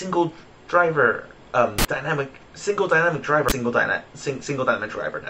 single driver, um, dynamic, single dynamic driver, single dynamic, sing, single dynamic driver